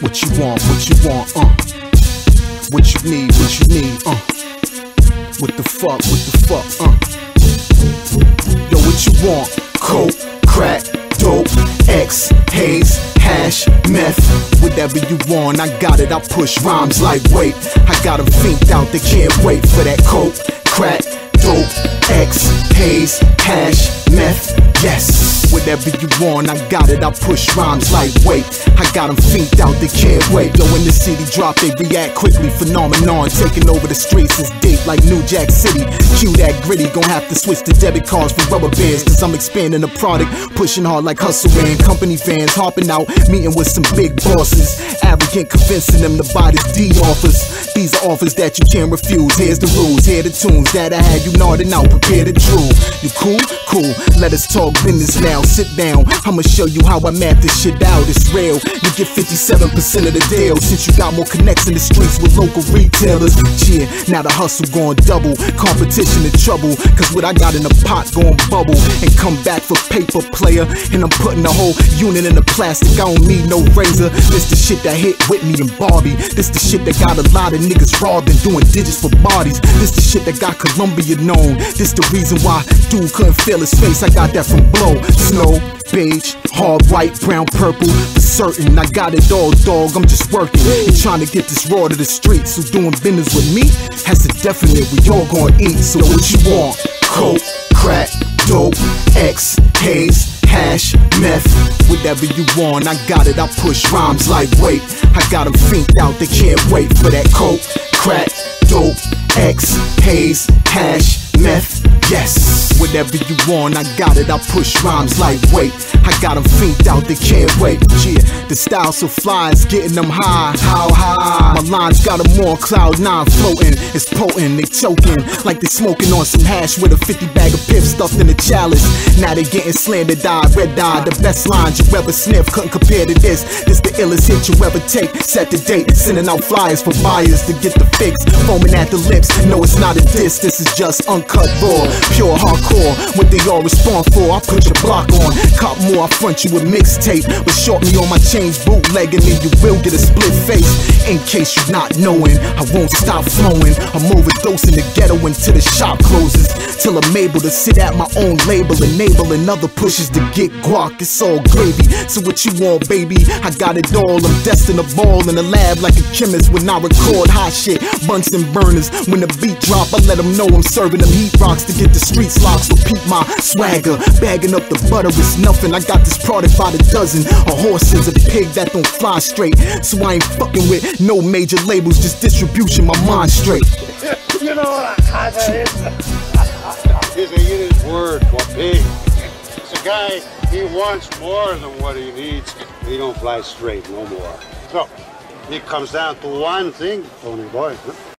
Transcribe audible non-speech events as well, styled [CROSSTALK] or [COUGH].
What you want, what you want, uh. What you need, what you need, uh. What the fuck, what the fuck, uh. Yo, what you want? Coke, crack, dope, X, haze, hash, meth. Whatever you want, I got it. I push rhymes like weight. I got 'em finked out, they can't wait for that coke, crack, dope, X, haze, hash, meth. Yes, whatever you want, I got it. I push rhymes like weight. I got 'em finked out, they can't wait. Yo, when the city drop, they react quickly. Phenomenon taking over the streets is deep like New Jack City. Cue that gritty, gon' have to switch to debit cards for rubber bands. Cause I'm expanding the product, pushing hard like hustle man. Company fans hopping out, meeting with some big bosses. Arrogant, convincing them to buy this D offers. These are offers that you can't refuse. Here's the rules, here the tunes that I had you nodding out. Prepare to drool. You cool? Cool. Let us talk business now. Sit down. I'ma show you how I map this shit out. It's real. You get 57% of the deal since you got more connects in the streets with local retailers. Yeah, now the hustle going double. Competition and trouble. Cause what I got in the pot going bubble and come back for paper player. And I'm putting the whole unit in the plastic. I don't need no razor. This the shit that hit Whitney and Bobby. This the shit that got a lot of niggas robbed and doing digits for bodies. This the shit that got Colombia known. This the reason why dude couldn't feel his face. I got that from Blow, Snow, Beige, hard white, brown, purple. For certain, I got it all, dog. I'm just working and trying to get this raw to the streets. So doing business with me, that's a definite. We all gonna eat. So what you want? Coke, crack, dope, X, haze, hash, meth, whatever you want, I got it. I push rhymes like weight. I got 'em finked out, they can't wait for that coke, crack, dope, X, haze, hash, meth. Yes, whatever you want, I got it. I push rhymes lightweight. weight. I got 'em finked out, they can't wait. Yeah, the style so fly, it's getting them high. How high? My lines got got 'em on cloud nine floating. It's potent, they choking like they smoking on some hash with a 50 bag of piff stuffed in a chalice. Now they getting slandered eye, red eye. The best lines you ever sniff, couldn't compare to this. This the illest hit you ever take. Set the date, sending out flyers for buyers to get the fix. Foaming at the lips, no, it's not a diss. This is just uncut raw, pure hardcore. What they all respond for, I put your block on. Cop more, I front you with mixtape. But short me on my change bootlegging, and you will get a split face. In case you're not knowing, I won't stop flowing. I'm overdosing the ghetto until the shop closes. Till I'm able to sit at my own label, enabling other pushes to get guac. It's all gravy. So what you want, baby? I got it all. I'm destined to ball in the lab like a chemist when I record hot shit. Bunsen burners. When the beat drop, I let them know I'm serving them heat rocks to get the streets locked. Peep my swagger. Bagging up the butter is nothing. I got this product by the dozen. A horse is a pig that don't fly straight. So I ain't fucking with no major labels, just distribution. My mind straight. [LAUGHS] You know what a casa is? [LAUGHS] He's a eat his word, Guapi. It's a guy, he wants more than what he needs. He don't fly straight no more. So, it comes down to one thing, Tony boy. huh?